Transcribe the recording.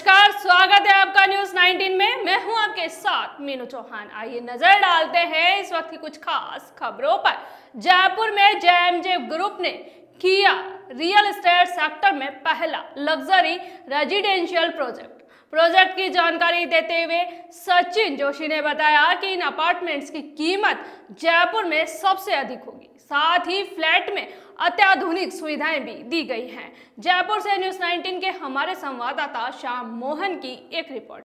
नमस्कार, स्वागत है आपका न्यूज़ 19 में। मैं हूँ आपके साथ मीनू चौहान। आइए नज़र डालते हैं इस वक्त की कुछ खास खबरों पर। जयपुर में जे ग्रुप ने किया रियल एस्टेट सेक्टर में पहला लग्जरी रेजिडेंशियल प्रोजेक्ट। प्रोजेक्ट की जानकारी देते हुए सचिन जोशी ने बताया कि इन अपार्टमेंट्स की कीमत जयपुर में सबसे अधिक होगी। साथ ही फ्लैट में अत्याधुनिक सुविधाएँ भी दी गई हैं। जयपुर से न्यूज़ 19 के हमारे संवाददाता श्याम मोहन की एक रिपोर्ट।